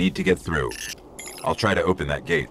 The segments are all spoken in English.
need to get through. I'll try to open that gate.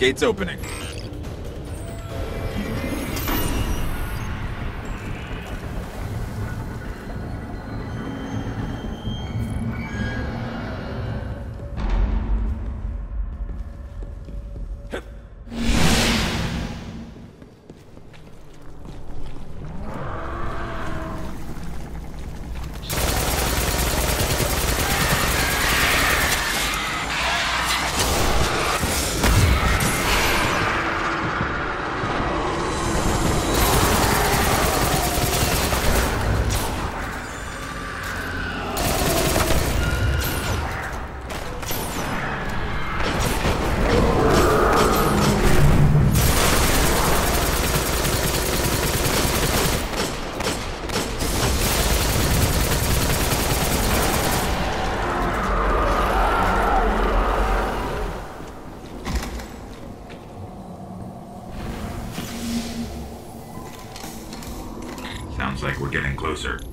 Gates opening. closer.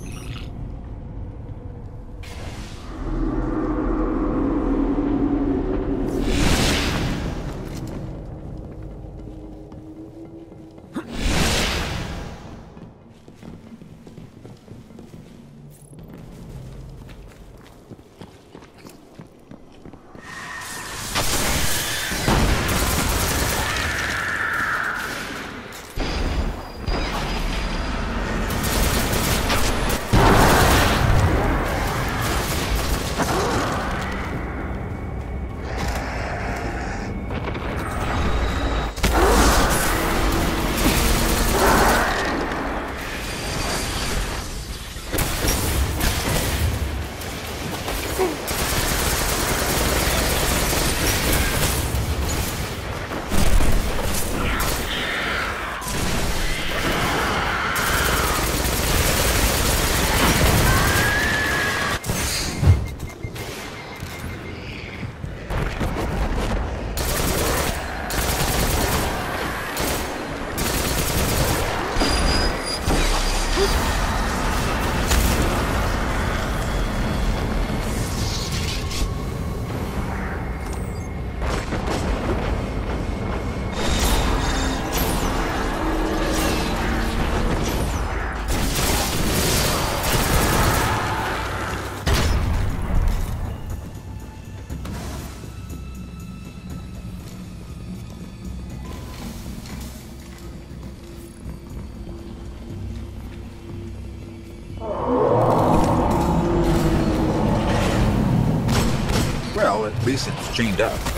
solid it's chained up.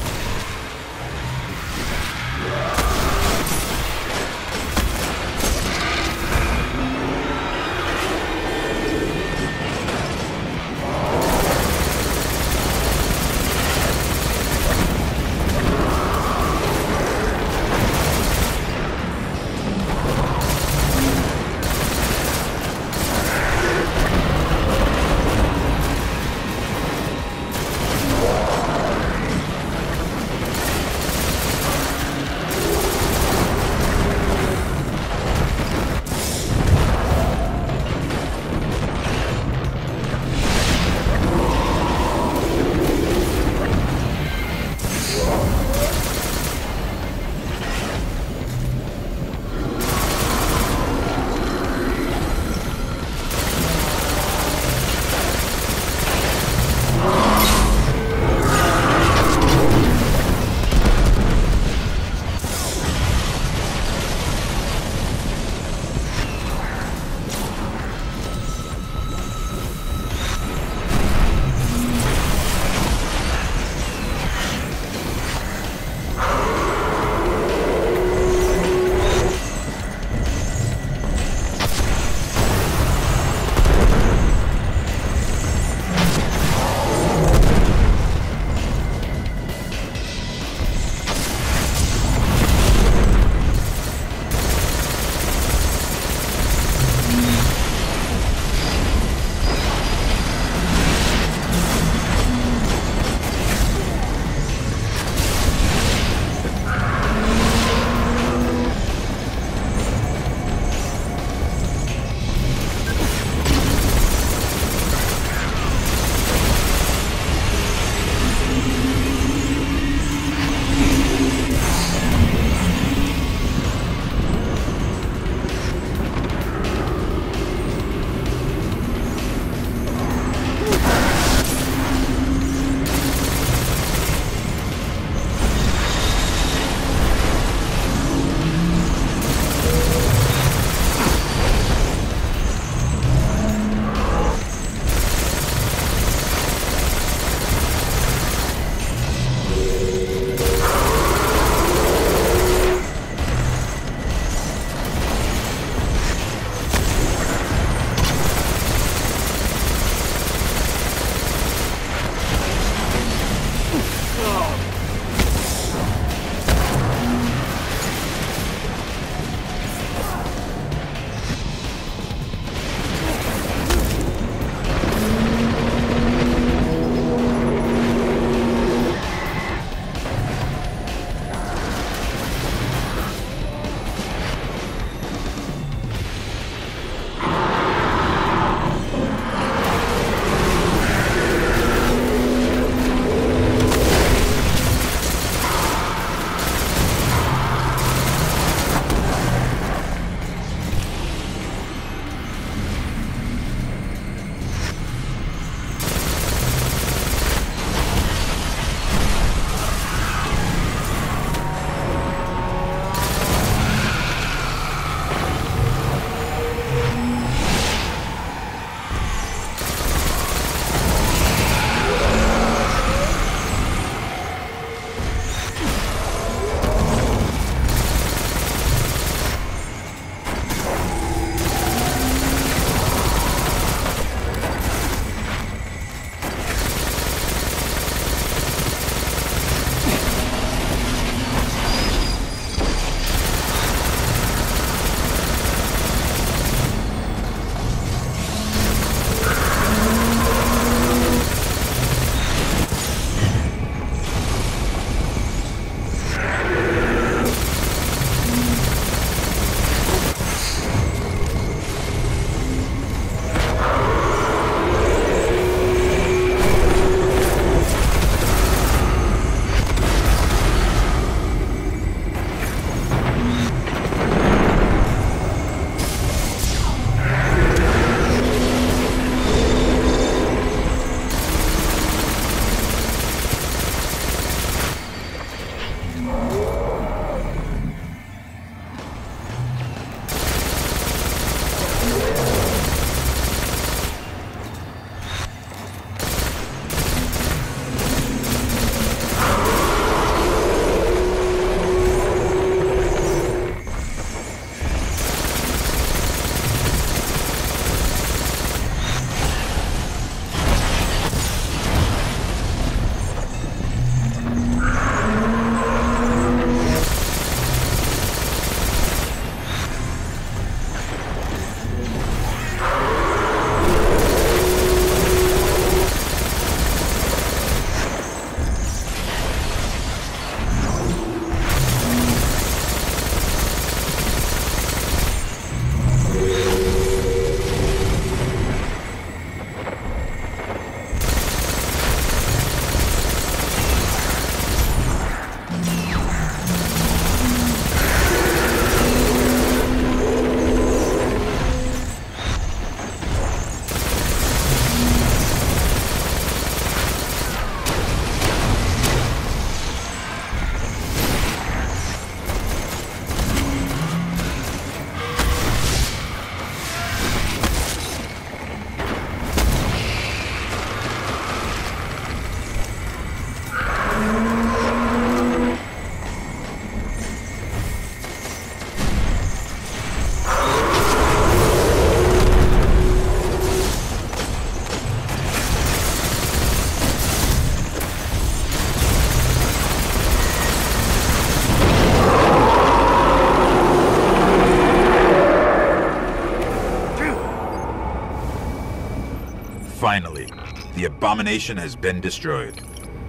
Abomination has been destroyed.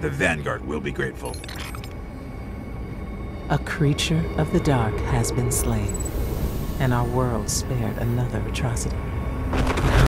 The Vanguard will be grateful. A creature of the dark has been slain, and our world spared another atrocity.